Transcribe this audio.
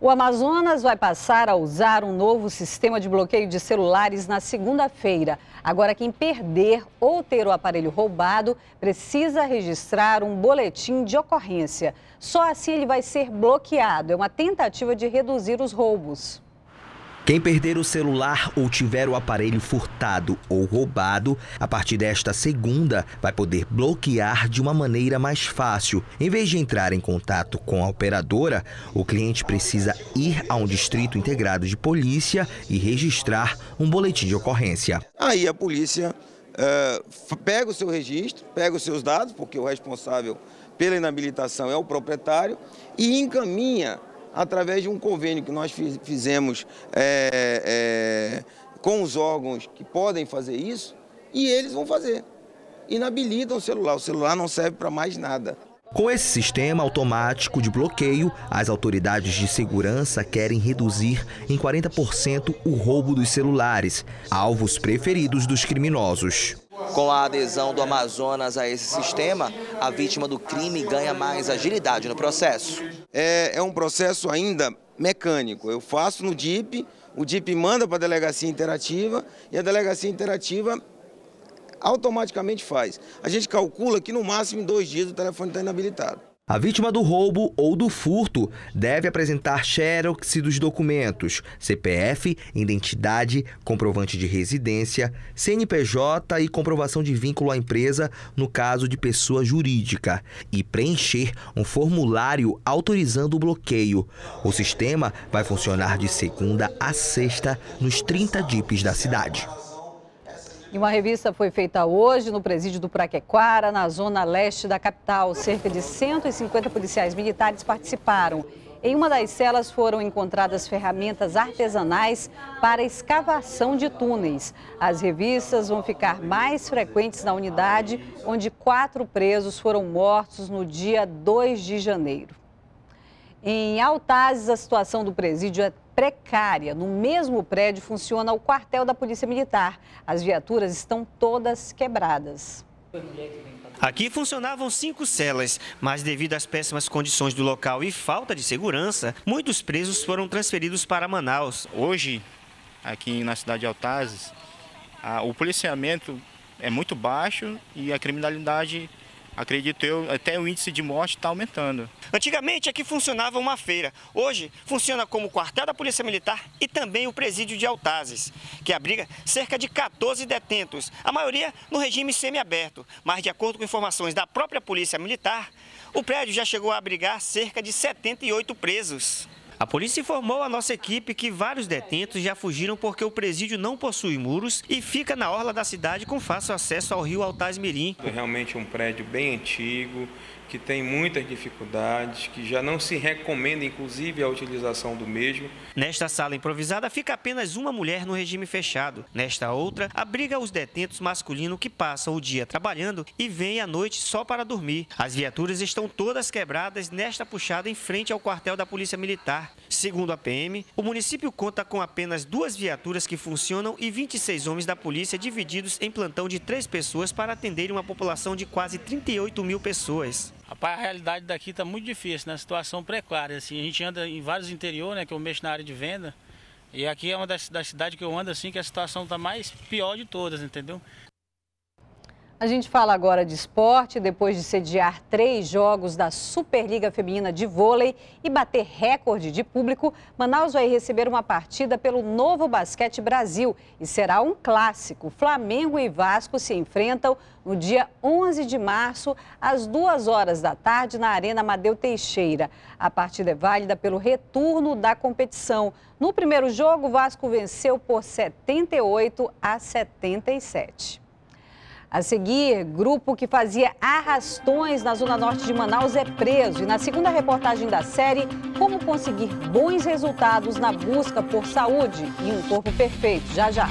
O Amazonas vai passar a usar um novo sistema de bloqueio de celulares na segunda-feira. Agora, quem perder ou ter o aparelho roubado precisa registrar um boletim de ocorrência. Só assim ele vai ser bloqueado. É uma tentativa de reduzir os roubos. Quem perder o celular ou tiver o aparelho furtado ou roubado, a partir desta segunda, vai poder bloquear de uma maneira mais fácil. Em vez de entrar em contato com a operadora, o cliente precisa ir a um distrito integrado de polícia e registrar um boletim de ocorrência. Aí a polícia uh, pega o seu registro, pega os seus dados, porque o responsável pela inabilitação é o proprietário, e encaminha através de um convênio que nós fizemos é, é, com os órgãos que podem fazer isso, e eles vão fazer. Inabilitam o celular, o celular não serve para mais nada. Com esse sistema automático de bloqueio, as autoridades de segurança querem reduzir em 40% o roubo dos celulares, alvos preferidos dos criminosos. Com a adesão do Amazonas a esse sistema, a vítima do crime ganha mais agilidade no processo. É, é um processo ainda mecânico. Eu faço no DIP, o DIP manda para a delegacia interativa e a delegacia interativa automaticamente faz. A gente calcula que no máximo em dois dias o telefone está inabilitado. A vítima do roubo ou do furto deve apresentar xerox dos documentos, CPF, identidade, comprovante de residência, CNPJ e comprovação de vínculo à empresa no caso de pessoa jurídica e preencher um formulário autorizando o bloqueio. O sistema vai funcionar de segunda a sexta nos 30 DIPs da cidade. E uma revista foi feita hoje no presídio do Praquequara, na zona leste da capital. Cerca de 150 policiais militares participaram. Em uma das celas foram encontradas ferramentas artesanais para escavação de túneis. As revistas vão ficar mais frequentes na unidade, onde quatro presos foram mortos no dia 2 de janeiro. Em Altazes, a situação do presídio é precária. No mesmo prédio funciona o quartel da Polícia Militar. As viaturas estão todas quebradas. Aqui funcionavam cinco celas, mas devido às péssimas condições do local e falta de segurança, muitos presos foram transferidos para Manaus. Hoje, aqui na cidade de Altazes, o policiamento é muito baixo e a criminalidade acredito eu, até o índice de morte está aumentando. Antigamente aqui funcionava uma feira. Hoje funciona como quartel da Polícia Militar e também o presídio de Altazes, que abriga cerca de 14 detentos, a maioria no regime semiaberto. Mas de acordo com informações da própria Polícia Militar, o prédio já chegou a abrigar cerca de 78 presos. A polícia informou à nossa equipe que vários detentos já fugiram porque o presídio não possui muros e fica na orla da cidade com fácil acesso ao rio Altaz Mirim. É realmente um prédio bem antigo, que tem muitas dificuldades, que já não se recomenda, inclusive, a utilização do mesmo. Nesta sala improvisada fica apenas uma mulher no regime fechado. Nesta outra, abriga os detentos masculinos que passam o dia trabalhando e vêm à noite só para dormir. As viaturas estão todas quebradas nesta puxada em frente ao quartel da Polícia Militar. Segundo a PM, o município conta com apenas duas viaturas que funcionam e 26 homens da polícia divididos em plantão de três pessoas para atenderem uma população de quase 38 mil pessoas. Rapaz, a realidade daqui está muito difícil, né? Situação precária. Assim, a gente anda em vários interiores, né? Que eu mexo na área de venda. E aqui é uma das, das cidades que eu ando assim, que a situação está mais pior de todas, entendeu? A gente fala agora de esporte. Depois de sediar três jogos da Superliga Feminina de Vôlei e bater recorde de público, Manaus vai receber uma partida pelo Novo Basquete Brasil e será um clássico. Flamengo e Vasco se enfrentam no dia 11 de março, às duas horas da tarde, na Arena Amadeu Teixeira. A partida é válida pelo retorno da competição. No primeiro jogo, Vasco venceu por 78 a 77. A seguir, grupo que fazia arrastões na zona norte de Manaus é preso. E na segunda reportagem da série, como conseguir bons resultados na busca por saúde e um corpo perfeito. Já já.